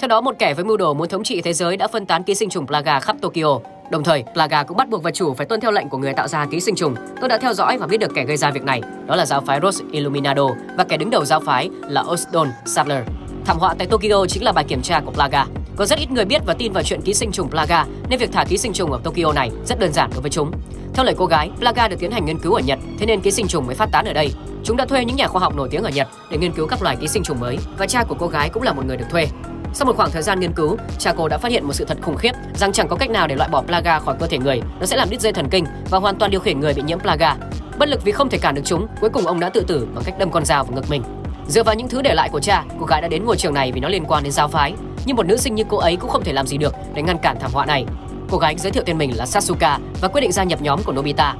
Theo đó, một kẻ với mưu đồ muốn thống trị thế giới đã phân tán ký sinh trùng Plaga khắp Tokyo. Đồng thời, Plaga cũng bắt buộc vật chủ phải tuân theo lệnh của người tạo ra ký sinh trùng. Tôi đã theo dõi và biết được kẻ gây ra việc này, đó là giáo phái Rose Illuminado và kẻ đứng đầu giáo phái là Osdon Sadler. Thảm họa tại Tokyo chính là bài kiểm tra của Plaga. Có rất ít người biết và tin vào chuyện ký sinh trùng Plaga, nên việc thả ký sinh trùng ở Tokyo này rất đơn giản đối với chúng. Theo lời cô gái, Plaga được tiến hành nghiên cứu ở Nhật, thế nên ký sinh trùng mới phát tán ở đây. Chúng đã thuê những nhà khoa học nổi tiếng ở Nhật để nghiên cứu các loài ký sinh trùng mới và cha của cô gái cũng là một người được thuê. Sau một khoảng thời gian nghiên cứu, cha cô đã phát hiện một sự thật khủng khiếp rằng chẳng có cách nào để loại bỏ Plaga khỏi cơ thể người, nó sẽ làm đứt dây thần kinh và hoàn toàn điều khiển người bị nhiễm Plaga. Bất lực vì không thể cản được chúng, cuối cùng ông đã tự tử bằng cách đâm con dao vào ngực mình. Dựa vào những thứ để lại của cha, cô gái đã đến ngôi trường này vì nó liên quan đến giáo phái. Nhưng một nữ sinh như cô ấy cũng không thể làm gì được để ngăn cản thảm họa này. Cô gái giới thiệu tên mình là Sasuka và quyết định gia nhập nhóm của Nobita